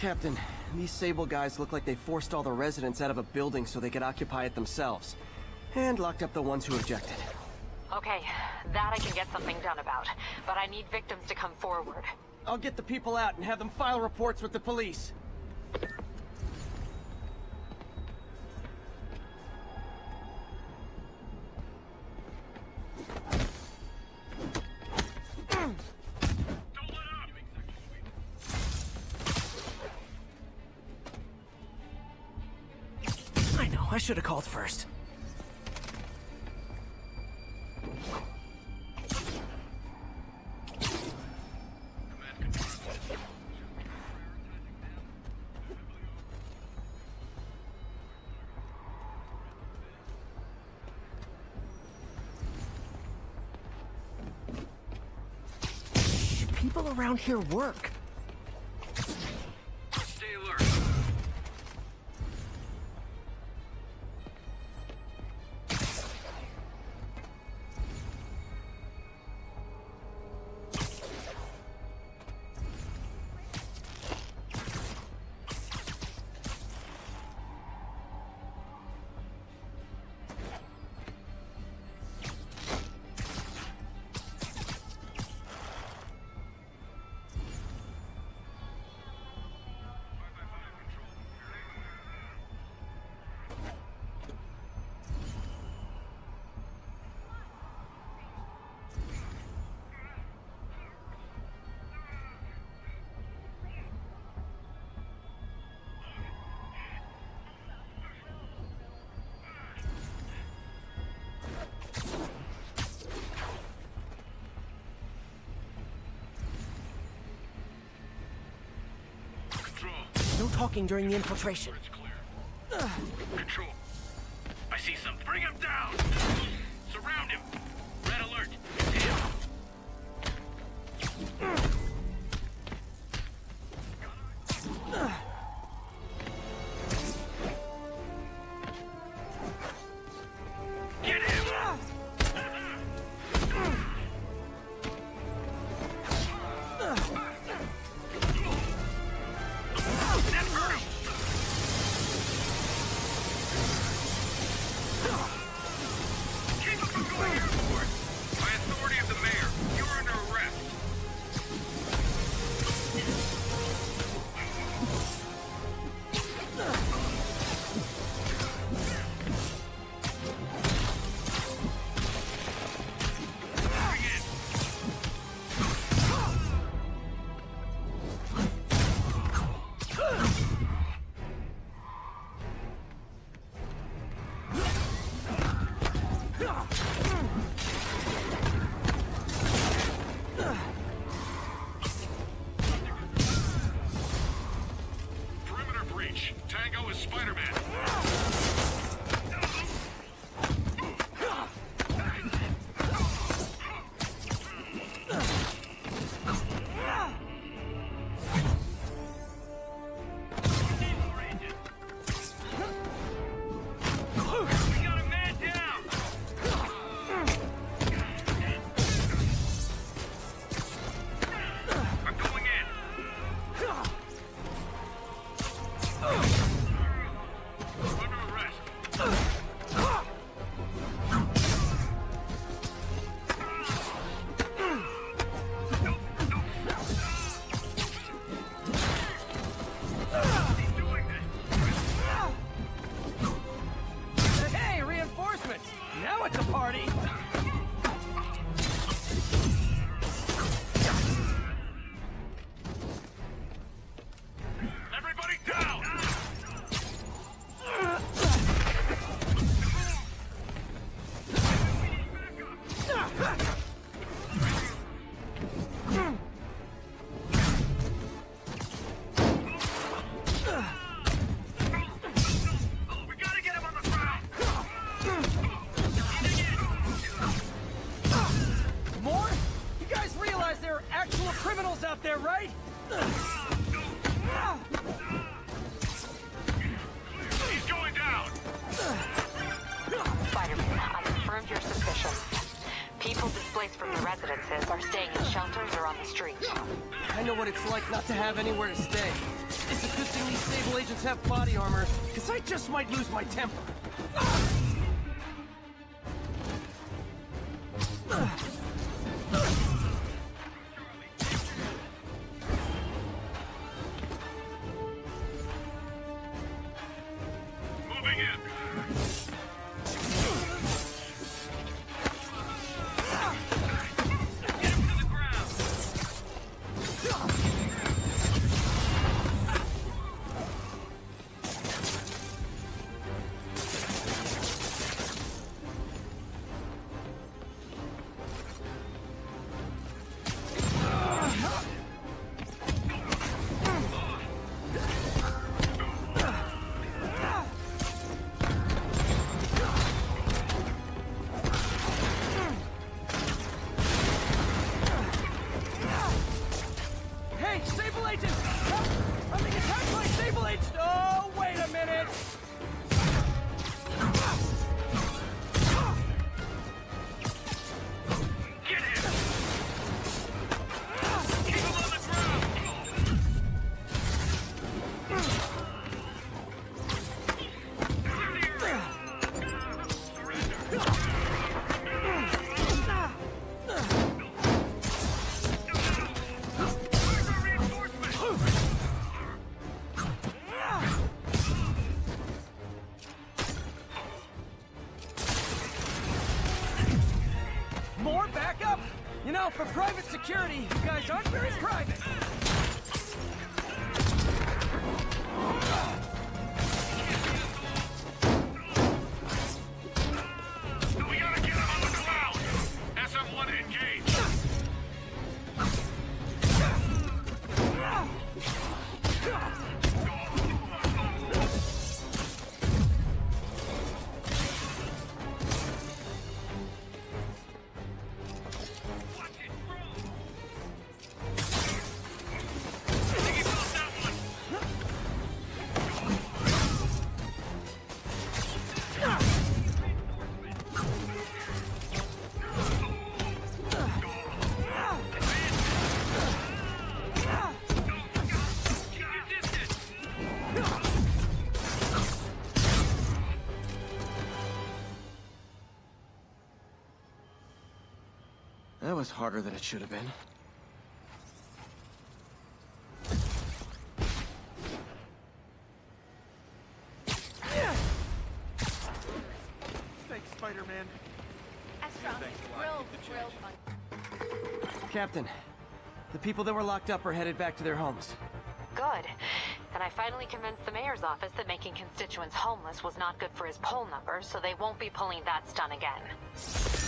Captain, these Sable guys look like they forced all the residents out of a building so they could occupy it themselves. And locked up the ones who objected. Okay, that I can get something done about. But I need victims to come forward. I'll get the people out and have them file reports with the police. Should have called first. People around here work. Talking during the infiltration. Control. I see some. Bring him down! Surround him! Residences are staying in shelters or on the street. I know what it's like not to have anywhere to stay. It's a good thing these Sable agents have body armor, because I just might lose my temper. Moving in. Backup? You know, for private security, you guys aren't very private. Harder than it should have been. Thanks, Spider-Man. Extra. Grilled, grilled. Captain, the people that were locked up are headed back to their homes. Good. Then I finally convinced the mayor's office that making constituents homeless was not good for his poll numbers, so they won't be pulling that stunt again.